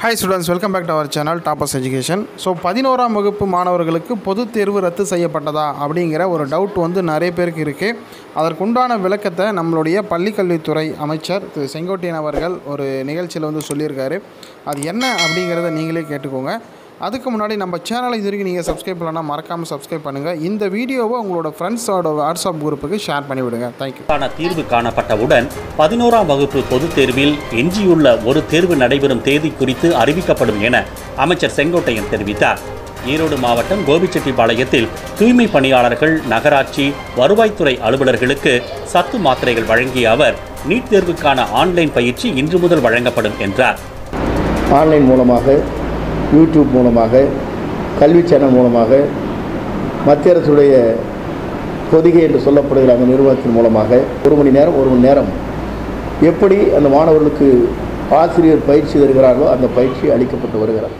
Hi students welcome back to our channel toppers education so பதினோராம் வகுப்பு மாணவர்களுக்கு பொதுத் தேர்வு ரத்து செய்யப்பட்டதா அப்படிங்கிற ஒரு டவுட் வந்து நிறைய பேருக்கு இருக்குது அதற்குண்டான விளக்கத்தை நம்மளுடைய பள்ளிக்கல்வித்துறை அமைச்சர் திரு செங்கோட்டையன் அவர்கள் ஒரு நிகழ்ச்சியில் வந்து சொல்லியிருக்காரு. அது என்ன அப்படிங்கிறத நீங்களே கேட்டுக்கோங்க. அதுக்கு முன்னாடி நம்ம சேனலை இது வரைக்கும் நீங்கள் சப்ஸ்கிரைப் பண்ணலன்னா மறக்காமல் சப்ஸ்கிரைப் பண்ணுங்கள் இந்த வீடியோவை உங்களோட ஃப்ரெண்ட்ஸோட வாட்ஸ்அப் குரூப்புக்கு ஷேர் பண்ணிவிடுங்க தேங்க்யூ க்கான தீர்வு காணப்பட்டவுடன் பதினோராம் வகுப்பு பொதுத் தேர்வில் எஞ்சியுள்ள ஒரு தேர்வு நடைபெறும் தேதி குறித்து அறிவிக்கப்படும் என அமைச்சர் செங்கோட்டையன் தெரிவித்தார். ஈரோடு மாவட்டம் கோபிச்செட்டிப்பாளையத்தில் தூய்மை பணியாளர்கள் நகராட்சி வருவாய்த்துறை அலுவலர்களுக்கு சத்து மாத்திரைகள் வழங்கிய அவர் நீட் தேர்வுக்கான ஆன்லைன் பயிற்சி இன்று முதல் வழங்கப்படும் என்றார். ஆன்லைன் மூலமாக யூடியூப் மூலமாக கல்வி சேனல் மூலமாக மத்திய அரசுடைய பொதிகை என்று சொல்லப்படுகிற அந்த நிறுவனத்தின் மூலமாக ஒரு மணி நேரம் ஒரு மணி நேரம் எப்படி அந்த மாணவர்களுக்கு ஆசிரியர் பயிற்சி தருகிறார்களோ அந்த பயிற்சி அளிக்கப்பட்டு வருகிறார்